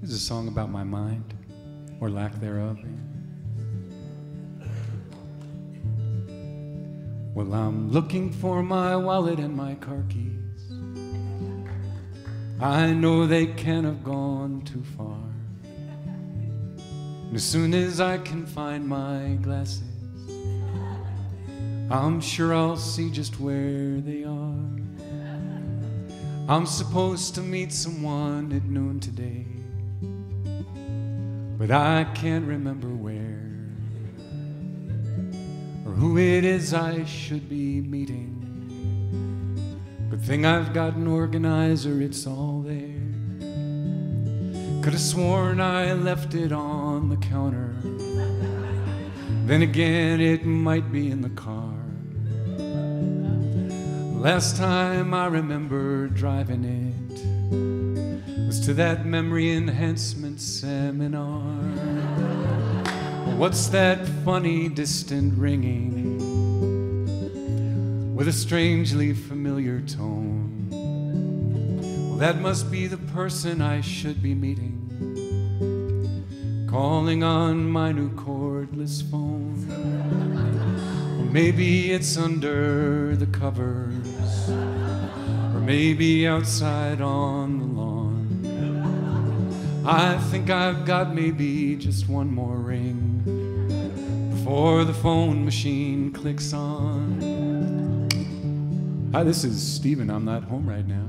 This is a song about my mind, or lack thereof. Well, I'm looking for my wallet and my car keys. I know they can't have gone too far. And as soon as I can find my glasses, I'm sure I'll see just where they are. I'm supposed to meet someone at noon today, but I can't remember where or who it is I should be meeting. Good thing I've got an organizer, it's all there. Could have sworn I left it on the counter. Then again, it might be in the car. Last time I remember driving it was to that memory enhancement seminar. What's that funny distant ringing with a strangely familiar tone? Well, that must be the person I should be meeting, calling on my new cordless phone. Maybe it's under the covers, or maybe outside on the lawn. I think I've got maybe just one more ring before the phone machine clicks on. Hi, this is Steven. I'm not home right now.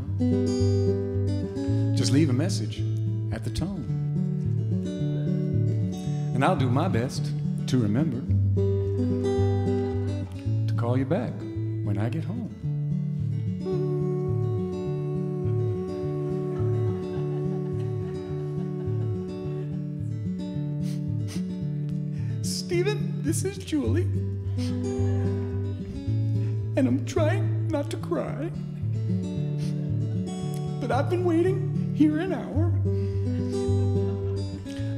Just leave a message at the tone. And I'll do my best to remember call you back when I get home. Steven, this is Julie. And I'm trying not to cry. But I've been waiting here an hour.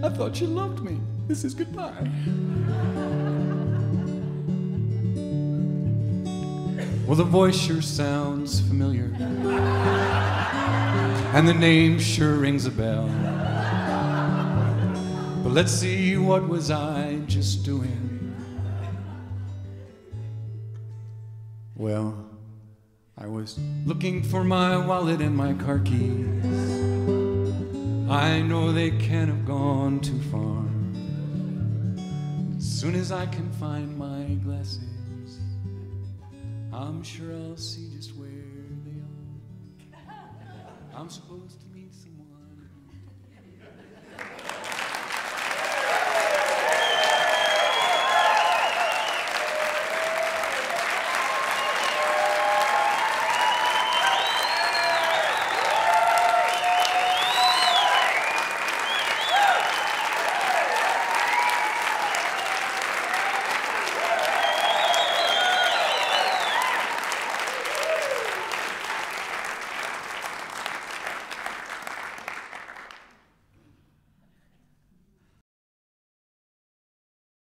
I thought you loved me. This is goodbye. Well, the voice sure sounds familiar. And the name sure rings a bell. But let's see, what was I just doing? Well, I was looking for my wallet and my car keys. I know they can't have gone too far. As soon as I can find my glasses, I'm sure I'll see just where they are. I'm supposed to